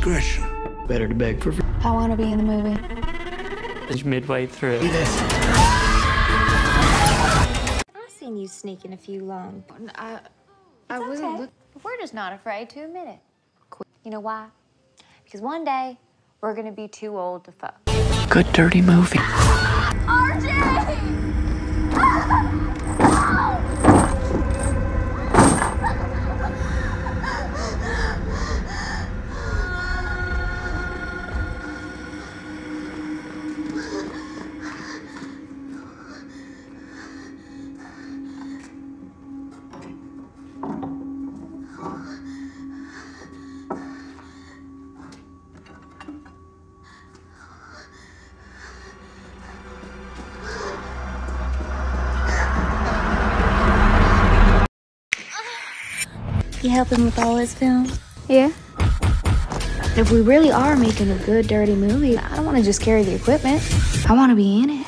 discretion. Better to beg for I want to be in the movie. It's midway through. I've seen you sneaking a few long. I, I wasn't look- We're just not afraid to admit it. You know why? Because one day we're gonna be too old to fuck. Good dirty movie. You help him with all his films? Yeah. If we really are making a good dirty movie, I don't want to just carry the equipment. I want to be in it.